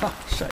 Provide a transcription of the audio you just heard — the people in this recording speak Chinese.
啊，是。